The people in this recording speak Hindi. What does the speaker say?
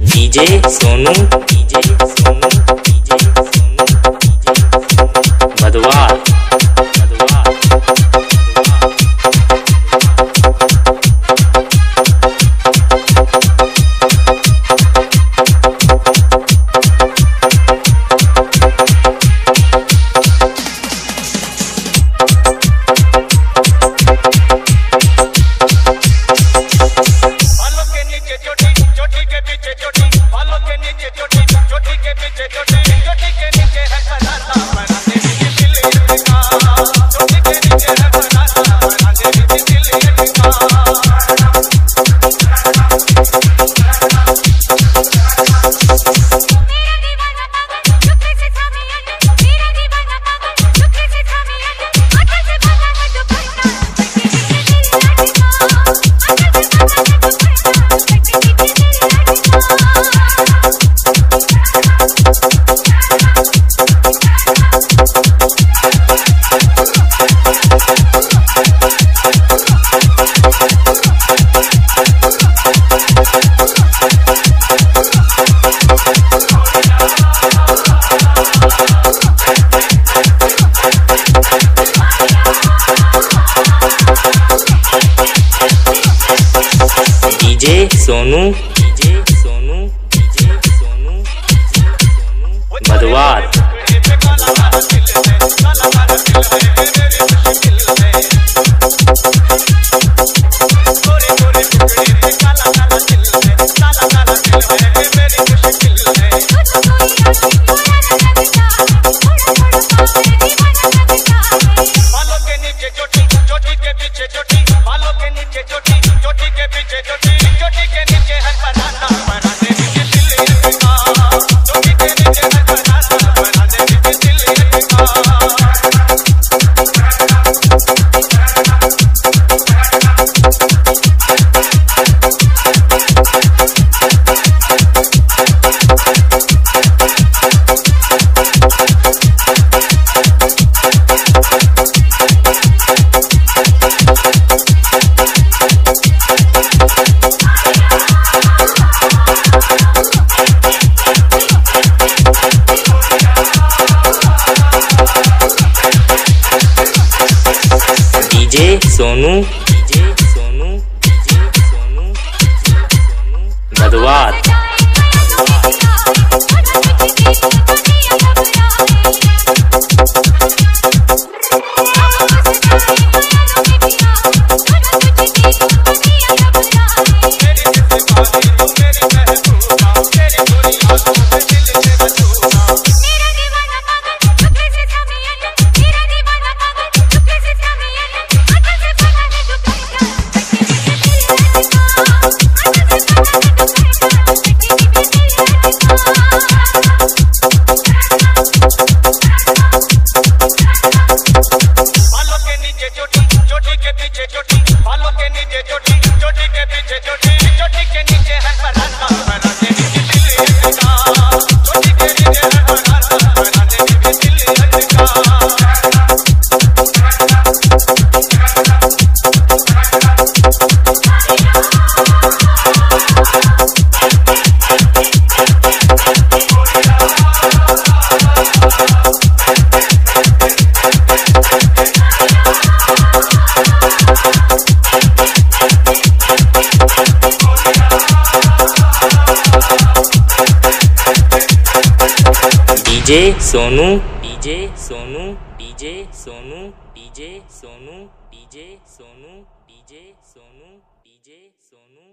DJ Sonu DJ Sonu DJ Sonu मधुआ Thank Sonu. Sonu Sonu मधुवार DJ Sonu DJ Sonu DJ Sonu भदवात बालों के नीचे जो DJ Sonu DJ Sonu DJ Sonu DJ Sonu DJ Sonu DJ Sonu DJ Sonu.